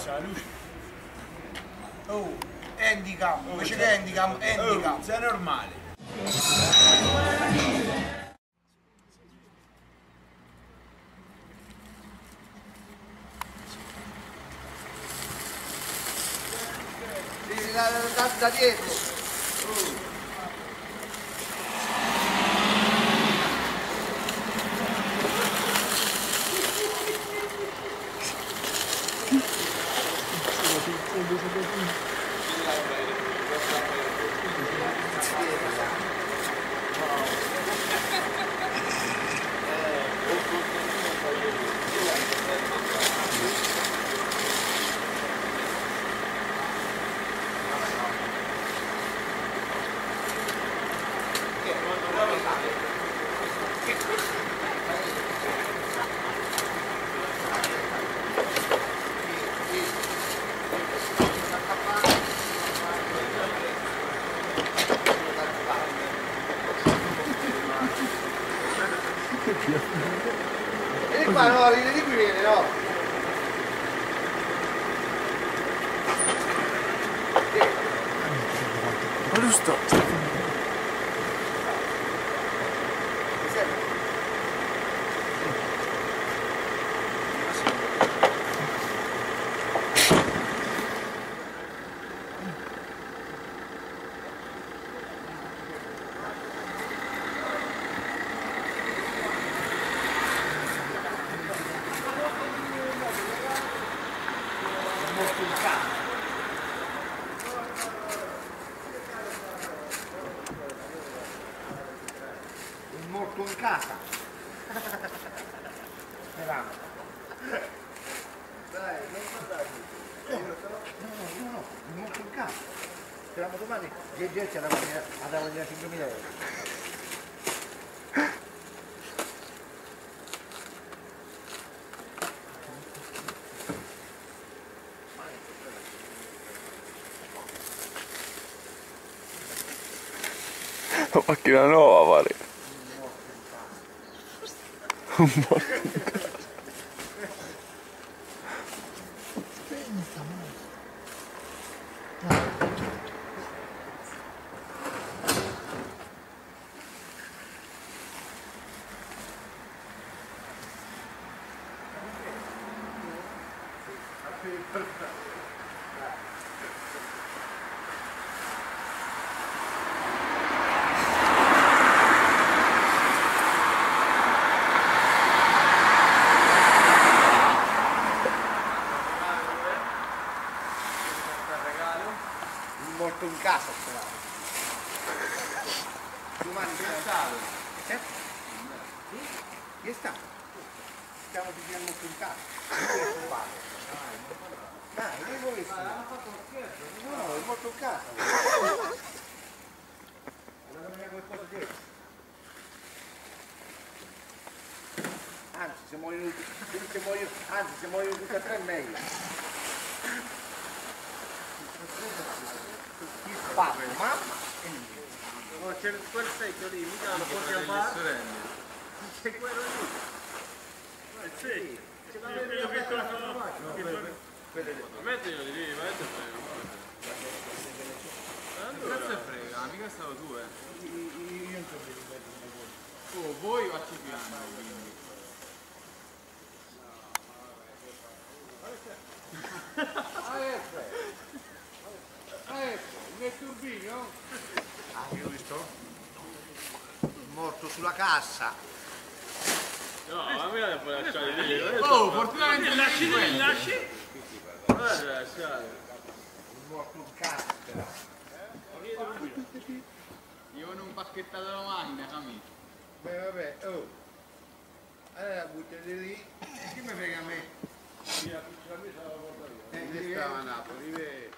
cosa, la luce. Oh, handicap, Oh, invece cioè- che handicap, handicap. Oh, sei normale. Da, da, da dietro. Thank you. Vieni qua, no, vieni di qui, vieni, no. Ma lo sto. Il casa. Sperando. Dai, non guardare. No, no, no, il morto in casa. Speriamo domani di ci ad avere 5.000 euro. Macchina nuova pare. Un morto. Il Domani pensato. Eh? Sì? Chi è stato? Stiamo dicendo in casa. Dai, devo essere. No, è morto in casa. Allora non è qualcosa dietro. Anzi, se muoiono, se muoiono, anzi, se muoiono tutti e tre è meglio. Chi sparo, mamma e mio. Oh, c'è quel secchio lì, mica lo porti a. C'è quello lì. Il secchio. C'è quello che torna. Mettilo di lì, mettilo. Allora. Cazzo frega, mica è stato tu, eh. Io non so se Oh, voi o a Cipriano, quindi. Ah, ecco. Ah, ecco, il turbino. Io ho visto? Morto sulla cassa. No, a me la puoi lasciare lì. Oh, fortunatamente lasci lì, lasci. Guarda, lasciare. Morto in cassa. Io non un pacchettato la macchina, cammino. Beh, vabbè, oh. Allora buttati lì. E chi mi frega a me? Eh, Che stava a Napoli, vedi?